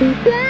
Yeah.